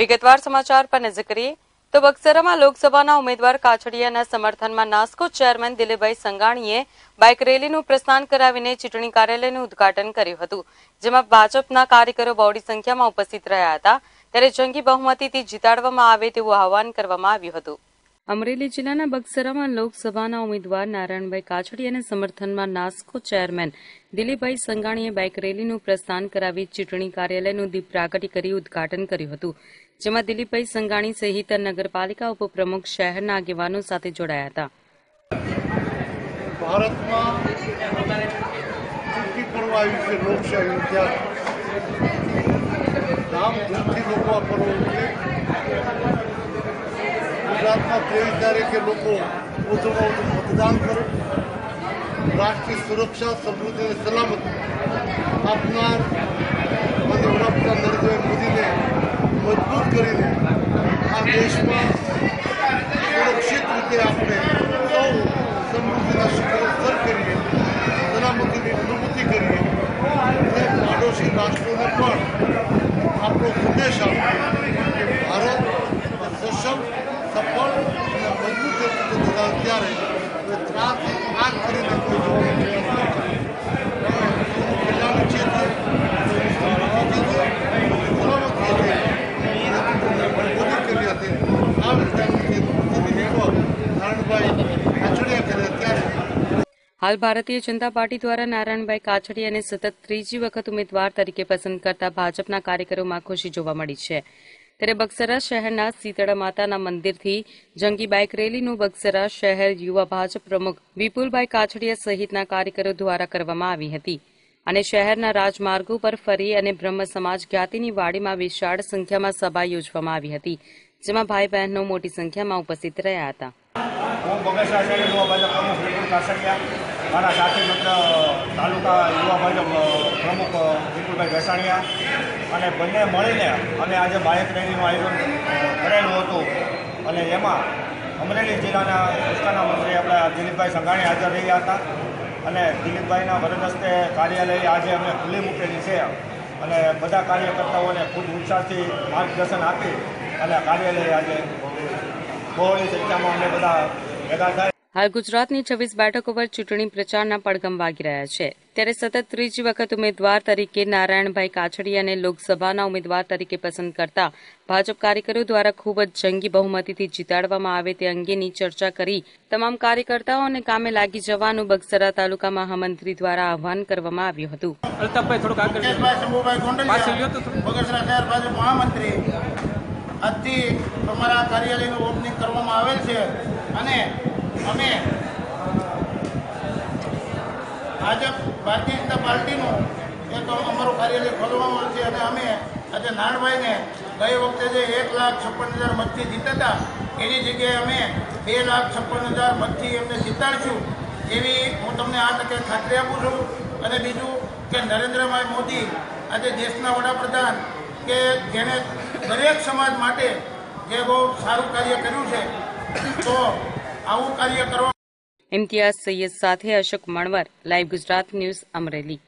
વિગતવાર સમાચાર પર નજર કરીએ, તો બક્સરામાં લોકસભાના ઉમેદવાર કાછડિયાના સમર્થનમાં નાસ્કો ચેરમેન દિલીપભાઈ સંઘાણીએ બાઇક રેલીનું પ્રસ્થાન કરાવીને ચૂંટણી કાર્યાલયનું ઉદ્ઘાટન કર્યું હતું, જેમાં ભાજપના કાર્યકરો બહોળી સંખ્યામાં ઉપસ્થિત રહ્યા હતા. ત્યારે જંગી બહુમતીથી જીતાડવામાં આવે તેવું આહવાન કરવામાં આવ્યું હતું. અમરેલી જિલ્લાના બક્સરામાં લોકસભાના ઉમેદવાર નારાયણભાઈ કાછડિયાના સમર્થનમાં નાસ્કો ચેરમેન દિલીપભાઈ સંઘાણીએ બાઇક રેલીનું પ્રસ્થાન કરાવી ચૂંટણી કાર્યાલયનું દીપ પ્રાગટ્ય કરી ઉદ્ઘાટન કર્યું હતું. જેમાં દિલીપભાઈ સંઘાણી સહિત નગરપાલિકા ઉપપ્રમુખ શહેરના આગેવાનો સાથે જોડાયા હતા. ભારતમાં ગુજરાતમાં ત્રેવીસ તારીખે લોકો ઓછામાં ઓછું મતદાન કરે. રાષ્ટ્રીય સુરક્ષા, સમૃદ્ધિ અને સલામતી આપનાર અને વડાપ્રધાન નરેન્દ્રભાઈ મોદીને મજબૂત કરીને આ દેશમાં સુરક્ષિત રીતે આપણે સૌ સમૃદ્ધિના શિખરો સર કરીએ, સલામતીની અનુભૂતિ કરીએ. અને પાડોશી રાષ્ટ્રોને પણ આપણો સંદેશ આપીએ કે ભારત સશક્ત સફળ અને મજબૂત નેતૃત્વ ધરાવે ત્યારે એ ત્રાસથી આગ કરીને કોઈ જોવાનો પ્રયાસ ન કરે અમે સૌનું કલ્યાણ ઈચ્છીએ છીએ સૌની સમૃદ્ધિ છે સૌની સલામતી છે મોદી કરી હતી આ વિસ્તારની જે પ્રતિનિધિત્વ નારાયણભાઈ કાછડિયા કરે ત્યારે હાલ ભારતીય જનતા પાર્ટી દ્વારા નારાયણભાઈ કાછડિયાને સતત ત્રીજી વખત ઉમેદવાર તરીકે પસંદ કરતા ભાજપના કાર્યકરોમાં ખુશી જોવા મળી છે. ત્યારે બક્સરા શહેરના શીતળા માતાના મંદિરથી જંગી બાઇક રેલીનું બક્સરા શહેર યુવા ભાજપ પ્રમુખ વિપુલભાઈ કાછડિયા સહિતના કાર્યકરો દ્વારા કરવામાં આવી હતી. અને શહેરના રાજમાર્ગો પર ફરી અને બ્રહ્મ સમાજ જ્ઞાતિની વાડીમાં વિશાળ સંખ્યામાં સભા યોજવામાં આવી હતી, જેમાં ભાઈ બહેનો મોટી સંખ્યામાં ઉપસ્થિત રહ્યા હતા. હું બગસરા શહેર યુવા ભાજપ પ્રમુખ વિપુલ કાસડિયા મારા સાથી મિત્ર, તાલુકા યુવા ભાજપ પ્રમુખ વિપુલભાઈ ભેસાણીયા અને બંને મળીને અમે આજે બાઇક રેલીનું આયોજન કરેલું હતું. અને એમાં અમરેલી જિલ્લાના સંસ્થાના મંત્રી આપણા દિલીપભાઈ સંઘાણી હાજર રહ્યા હતા. અને દિલીપભાઈના વરદસ્તે કાર્યાલય આજે અમે ખુલ્લી મૂકેલી છે. અને બધા કાર્યકર્તાઓને ખૂબ ઉત્સાહથી માર્ગદર્શન આપી અને કાર્યાલય આજે બહોળી સંખ્યામાં અમે બધા ભેગા થાય હાલ ગુજરાતની છવ્વીસ બેઠકો પર ચૂંટણી પ્રચારના પડઘમ વાગી રહ્યા છે. ત્યારે સતત ત્રીજી વખત ઉમેદવાર તરીકે નારાયણભાઈ કાછડિયાને લોકસભાના ઉમેદવાર તરીકે પસંદ કરતા ભાજપ કાર્યકરો દ્વારા ખૂબ જ જંગી બહુમતીથી જીતાડવામાં આવે તે અંગેની ચર્ચા કરી તમામ કાર્યકર્તાઓને કામે લાગી જવાનું બગસરા તાલુકા મહામંત્રી દ્વારા આહવાન કરવામાં આવ્યું હતું. આજથી અમારા કાર્યાલયનું ઓપનિંગ કરવામાં આવેલ છે અને અમે ભાજપ ભારતીય જનતા પાર્ટીનું એક અમારું કાર્યાલય ખોલવામાં મળશે અને અમે આજે નાણભાઈને ગઈ વખતે જે એક લાખ છપ્પન હજાર મતથી જીતતા, એની જગ્યાએ અમે બે લાખ છપ્પન હજાર મતથી એમને જીતાડશું એવી હું તમને આ તકે ખાતરી આપું છું. અને બીજું કે નરેન્દ્રભાઈ મોદી આજે દેશના વડાપ્રધાન કે જેણે દરેક સમાજ માટે જે બહુ સારું કાર્ય કર્યું છે, તો આવું કાર્ય કરવા ઇમ્તિયાઝ સૈયદ સાથે અશોક મણવર લાઈવ ગુજરાત ન્યૂઝ અમરેલી.